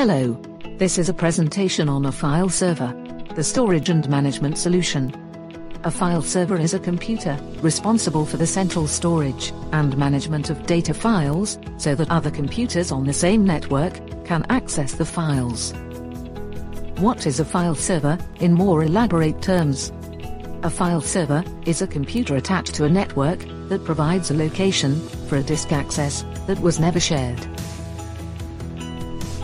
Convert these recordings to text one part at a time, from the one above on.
Hello. This is a presentation on a file server, the storage and management solution. A file server is a computer responsible for the central storage and management of data files so that other computers on the same network can access the files. What is a file server in more elaborate terms? A file server is a computer attached to a network that provides a location for a disk access that was never shared.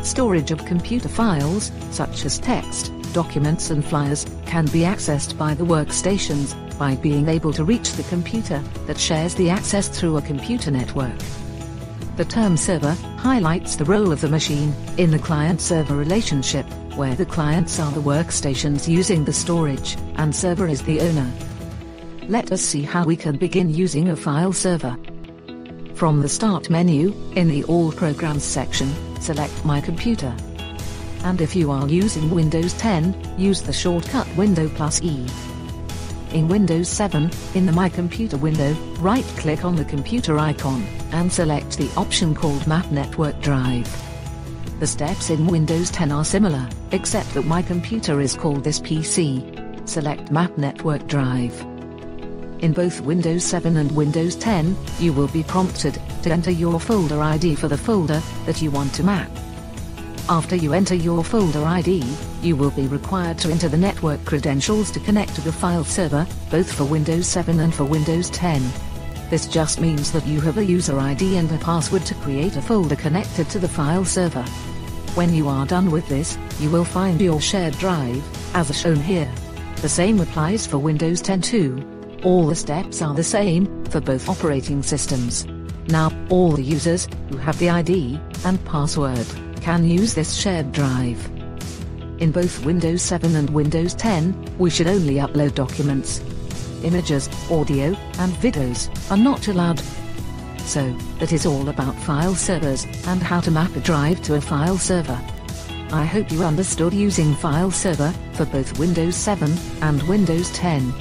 Storage of computer files, such as text, documents and flyers, can be accessed by the workstations by being able to reach the computer that shares the access through a computer network. The term server highlights the role of the machine in the client-server relationship, where the clients are the workstations using the storage, and server is the owner. Let us see how we can begin using a file server. From the Start menu, in the All Programs section, select My Computer. And if you are using Windows 10, use the shortcut Window plus E. In Windows 7, in the My Computer window, right-click on the computer icon, and select the option called Map Network Drive. The steps in Windows 10 are similar, except that My Computer is called this PC. Select Map Network Drive. In both Windows 7 and Windows 10, you will be prompted to enter your folder ID for the folder that you want to map. After you enter your folder ID, you will be required to enter the network credentials to connect to the file server, both for Windows 7 and for Windows 10. This just means that you have a user ID and a password to create a folder connected to the file server. When you are done with this, you will find your shared drive, as shown here. The same applies for Windows 10 too. All the steps are the same, for both operating systems. Now, all the users, who have the ID, and password, can use this shared drive. In both Windows 7 and Windows 10, we should only upload documents. Images, audio, and videos are not allowed. So, that is all about file servers and how to map a drive to a file server. I hope you understood using file server for both Windows 7 and Windows 10.